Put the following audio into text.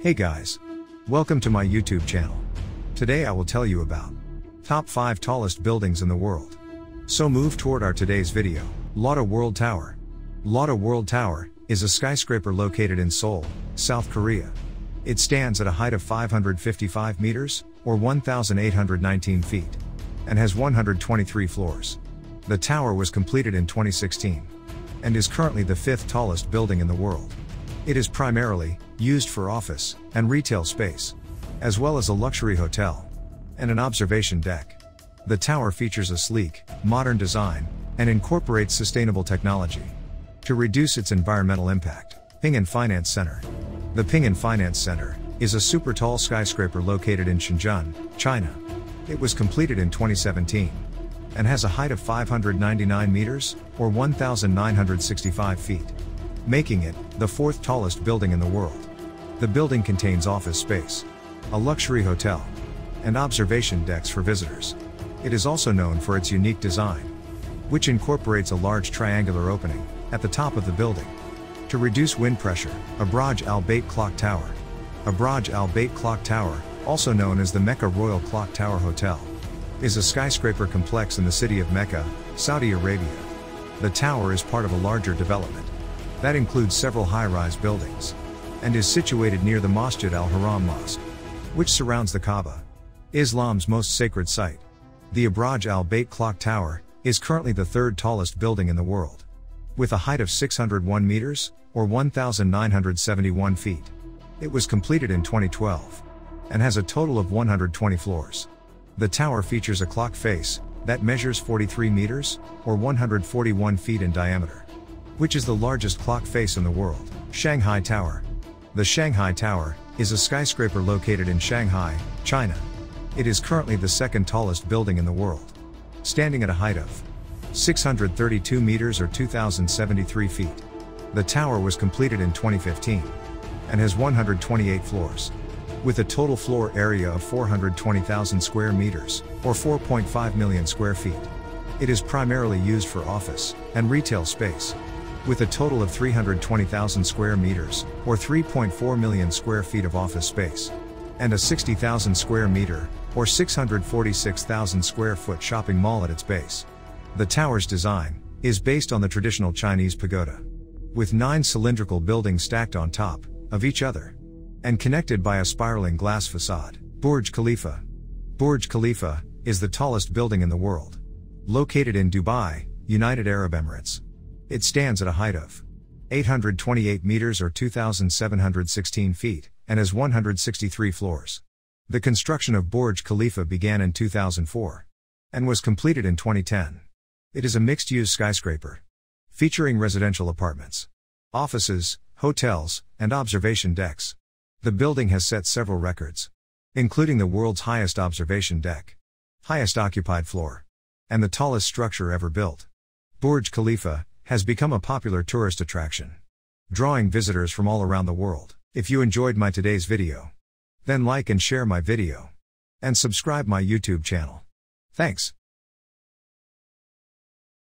Hey guys. Welcome to my YouTube channel. Today I will tell you about top 5 tallest buildings in the world. So move toward our today's video. Lotte World Tower. Lotte World Tower is a skyscraper located in Seoul, South Korea. It stands at a height of 555 meters or 1819 feet and has 123 floors. The tower was completed in 2016 and is currently the fifth tallest building in the world. It is primarily used for office and retail space, as well as a luxury hotel and an observation deck. The tower features a sleek, modern design and incorporates sustainable technology to reduce its environmental impact. Pingan Finance Center. The Pingan Finance Center is a super tall skyscraper located in Shenzhen, China. It was completed in 2017 and has a height of 599 meters or 1,965 feet making it the fourth tallest building in the world. The building contains office space, a luxury hotel, and observation decks for visitors. It is also known for its unique design, which incorporates a large triangular opening at the top of the building. To reduce wind pressure, a Al Bait Clock Tower. A Al Bait Clock Tower, also known as the Mecca Royal Clock Tower Hotel, is a skyscraper complex in the city of Mecca, Saudi Arabia. The tower is part of a larger development that includes several high-rise buildings. And is situated near the Masjid al-Haram Mosque, which surrounds the Kaaba, Islam's most sacred site. The Abraj al-Bait Clock Tower is currently the third tallest building in the world. With a height of 601 meters, or 1,971 feet. It was completed in 2012 and has a total of 120 floors. The tower features a clock face that measures 43 meters, or 141 feet in diameter which is the largest clock face in the world. Shanghai Tower. The Shanghai Tower is a skyscraper located in Shanghai, China. It is currently the second tallest building in the world, standing at a height of 632 meters or 2,073 feet. The tower was completed in 2015 and has 128 floors, with a total floor area of 420,000 square meters, or 4.5 million square feet. It is primarily used for office and retail space with a total of 320,000 square meters, or 3.4 million square feet of office space, and a 60,000 square meter, or 646,000 square foot shopping mall at its base. The tower's design is based on the traditional Chinese pagoda, with nine cylindrical buildings stacked on top of each other and connected by a spiraling glass facade. Burj Khalifa. Burj Khalifa is the tallest building in the world. Located in Dubai, United Arab Emirates. It stands at a height of 828 meters or 2,716 feet, and has 163 floors. The construction of Burj Khalifa began in 2004 and was completed in 2010. It is a mixed use skyscraper featuring residential apartments, offices, hotels, and observation decks. The building has set several records, including the world's highest observation deck, highest occupied floor, and the tallest structure ever built. Burj Khalifa, has become a popular tourist attraction, drawing visitors from all around the world. If you enjoyed my today's video, then like and share my video, and subscribe my YouTube channel. Thanks.